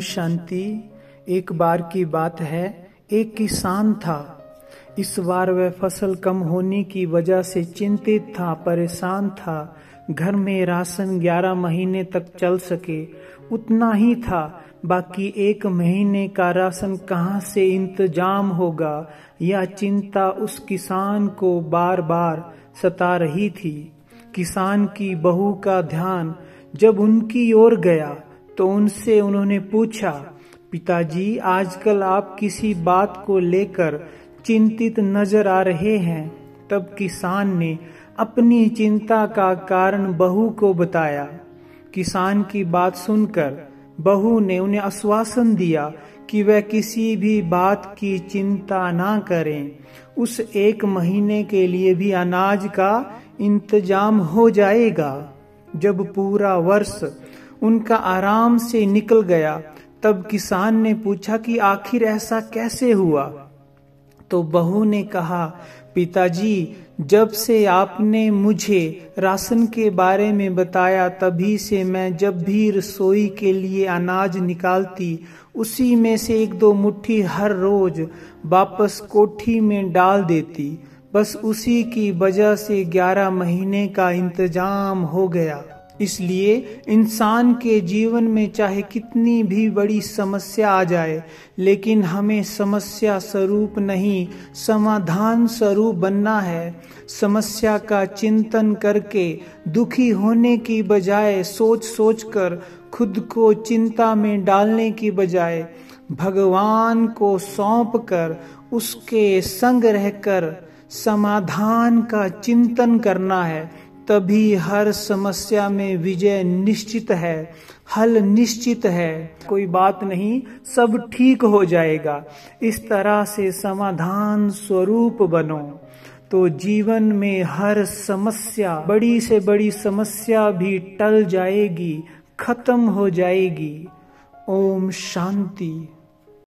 शांति, एक बार की बात है, एक किसान था। इस बार वह फ़सल कम होने की वजह से चिंतित था, परेशान था। घर में राशन ग्यारह महीने तक चल सके, उतना ही था। बाकी एक महीने का राशन कहाँ से इंतज़ाम होगा? यह चिंता उस किसान को बार बार सता रही थी। किसान की बहू का ध्यान जब उनकी ओर गया तो उनसे उन्होंने पूछा, पिताजी, आजकल आप किसी बात को लेकर चिंतित नज़र आ रहे हैं? तब किसान ने अपनी चिंता का कारण बहू को बताया। किसान की बात सुनकर बहू ने उन्हें आश्वासन दिया कि वह किसी भी बात की चिंता ना करें। उस एक महीने के लिए भी अनाज का इंतज़ाम हो जाएगा। जब पूरा वर्ष उनका आराम से निकल गया। तब किसान ने पूछा कि आखिर ऐसा कैसे हुआ? तो बहू ने कहा, पिताजी, जब से आपने मुझे राशन के बारे में बताया, तभी से मैं जब भी रसोई के लिए अनाज निकालती, उसी में से एक दो मुट्ठी हर रोज वापस कोठी में डाल देती। बस उसी की वजह से ग्यारह महीने का इंतज़ाम हो गया। इसलिए इंसान के जीवन में चाहे कितनी भी बड़ी समस्या आ जाए, लेकिन हमें समस्या स्वरूप नहीं, समाधान स्वरूप बनना है। समस्या का चिंतन करके, दुखी होने की बजाय सोच सोच कर खुद को चिंता में डालने की बजाय, भगवान को सौंप कर उसके संग रहकर समाधान का चिंतन करना है। तभी हर समस्या में विजय निश्चित है, हल निश्चित है। कोई बात नहीं, सब ठीक हो जाएगा। इस तरह से समाधान स्वरूप बनो। तो जीवन में हर समस्या, बड़ी से बड़ी समस्या भी टल जाएगी, खत्म हो जाएगी। ओम शांति।